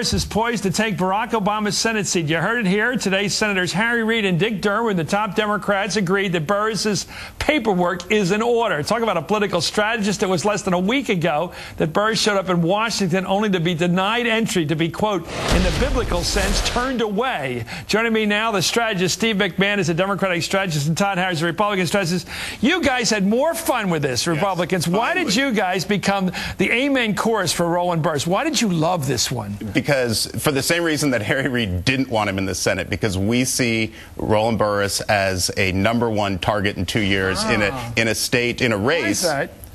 is poised to take Barack Obama's Senate seat. You heard it here. Today, Senators Harry Reid and Dick Durbin, the top Democrats, agreed that Burris's paperwork is in order. Talk about a political strategist. It was less than a week ago that Burris showed up in Washington only to be denied entry, to be, quote, in the biblical sense, turned away. Joining me now, the strategist Steve McMahon is a Democratic strategist and Todd Harris, a Republican strategist. You guys had more fun with this, Republicans. Yes, Why did you guys become the amen chorus for Roland Burris? Why did you love this one? Because because for the same reason that Harry Reid didn't want him in the Senate, because we see Roland Burris as a number one target in two years in a ah. in a state in a race.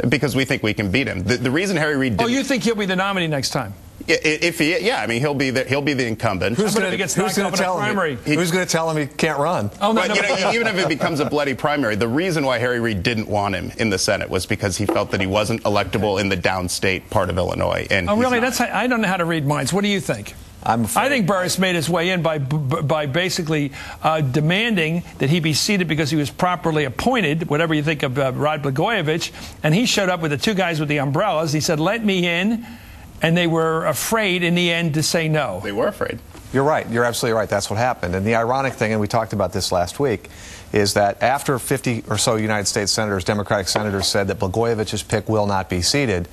Because we think we can beat him. The, the reason Harry Reid. Oh, you think he'll be the nominee next time? If he, yeah, I mean, he'll be the, he'll be the incumbent. Who's going to tell him? He, who's going to tell him he can't run? Oh, no, but, no, you know, even if it becomes a bloody primary, the reason why Harry Reid didn't want him in the Senate was because he felt that he wasn't electable in the downstate part of Illinois. And oh, really? That's I don't know how to read minds. What do you think? I'm afraid. I think Burris made his way in by by basically uh, demanding that he be seated because he was properly appointed, whatever you think of uh, Rod Blagojevich, and he showed up with the two guys with the umbrellas. He said, "Let me in," and they were afraid in the end to say no. They were afraid. You're right. You're absolutely right. That's what happened. And the ironic thing, and we talked about this last week, is that after 50 or so United States senators, Democratic senators, said that Blagojevich's pick will not be seated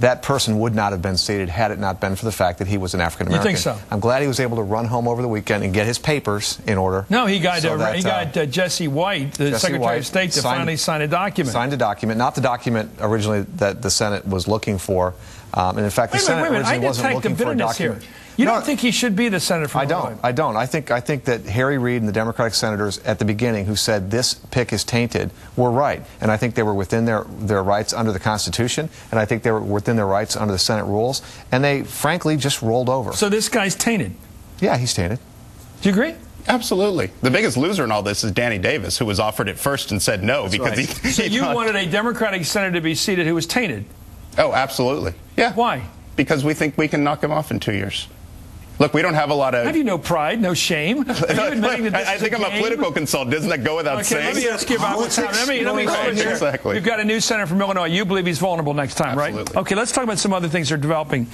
that person would not have been seated had it not been for the fact that he was an African American. You think so? I'm glad he was able to run home over the weekend and get his papers in order. No, he got so uh, that, he got uh, Jesse White, the Jesse Secretary White of State, to signed, finally sign a document. Signed a document, not the document originally that the Senate was looking for. Um, and in fact, the wait Senate minute, originally wasn't looking for a document. Here. You no, don't think he should be the senator from I don't. Illinois? I don't. I think I think that Harry Reid and the Democratic senators at the beginning who said this pick is tainted were right, and I think they were within their their rights under the Constitution, and I think they were within their rights under the Senate rules, and they frankly just rolled over. So this guy's tainted. Yeah, he's tainted. Do you agree? Absolutely. The biggest loser in all this is Danny Davis, who was offered it first and said no That's because right. he. So you wanted a Democratic senator to be seated who was tainted. Oh, absolutely. Yeah. Why? Because we think we can knock him off in two years. Look, we don't have a lot of. Have you no pride, no shame? I, I think I'm a political consultant. Doesn't that go without okay, saying? Let me ask you about what's happening. Let me, let me right, here. Exactly. We've got a new senator from Illinois. You believe he's vulnerable next time, Absolutely. right? Okay, let's talk about some other things that are developing.